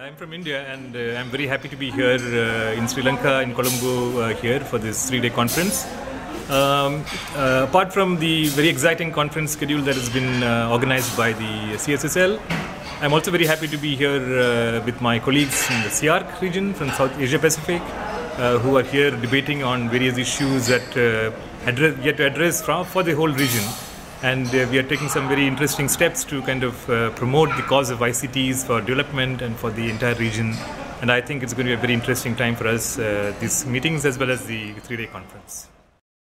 I'm from India and uh, I'm very happy to be here uh, in Sri Lanka, in Colombo, uh, here for this three day conference. Um, uh, apart from the very exciting conference schedule that has been uh, organized by the CSSL, I'm also very happy to be here uh, with my colleagues in the SEARCC region from South Asia Pacific, who are here debating on various issues that uh, address, yet to address for the whole region and uh, we are taking some very interesting steps to kind of uh, promote the cause of ICTs for development and for the entire region. And I think it's going to be a very interesting time for us, uh, these meetings as well as the three day conference.